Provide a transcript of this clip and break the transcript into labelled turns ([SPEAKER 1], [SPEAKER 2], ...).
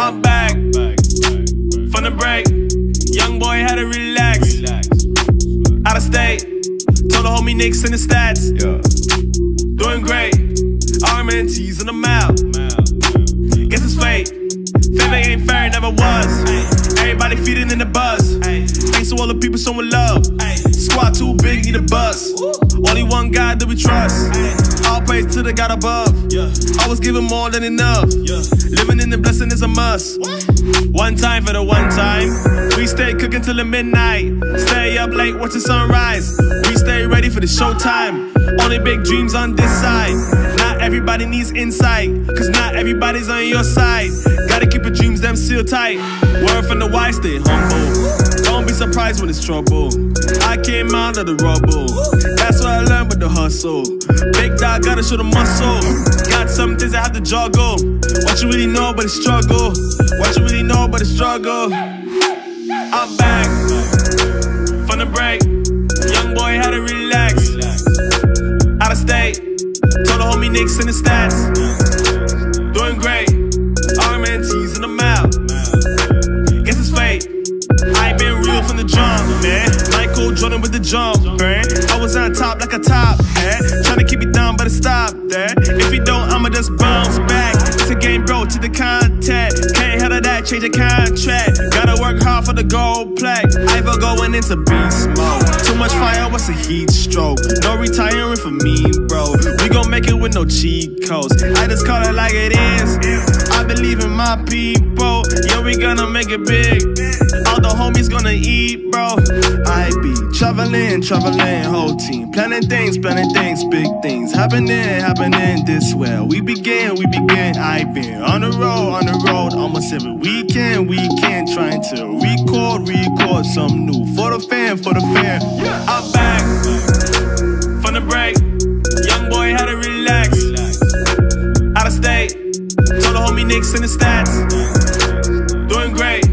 [SPEAKER 1] I'm back. From the break, young boy had to relax. Out of state, told the homie Nicks in the stats. Doing great, arm and T's in the mouth. Guess it's fate. Fame ain't fair, it never was. Everybody feeding in the buzz. Thanks to all the people showing love. Squad too big, need a bus. Only one God that we trust. Praise to the God above. Yeah. I was giving more than enough. Yeah. Living in the blessing is a must. One time for the one time. We stay cooking till the midnight. Stay up late, watching sunrise. We stay ready for the showtime. Only big dreams on this side. Not everybody needs insight, cause not everybody's on your side. Gotta keep your dreams them sealed tight. Word from the wise, stay humble. Don't be surprised when it's trouble. I came out of the rubble. That's what I learned with the hustle. Big dog gotta show the muscle. Got some things I have to juggle. What you really know but the struggle. What you really know but the struggle. I'm back from the break. Young boy had to relax. Out of state. Told the homie Nicks in the stats. The jump, man. Michael Jordan with the jump, man. I was on top like a top hat. Trying to keep me down, but it stopped that. If you don't, I'ma just bounce back. It's a game, bro, to the contact. Can't handle that, change the contract. Gotta work hard for the gold plaque. Ivo going into beast mode. Too much fire, what's a heat stroke? No retiring for me, bro. We gon' make it with no cheat codes. I just call it like it is. I believe in my people. Yeah, we gonna make it big. Homies gonna eat, bro. I be traveling, traveling, whole team. Planning things, planning things, big things. Happening, happening this well. We begin, we begin. I been on the road, on the road. Almost every weekend, weekend. Trying to record, record something new. For the fan, for the fan. I'm back from the break. Young boy had to relax. Out of state. Told the homie Nicks in the stats. Doing great.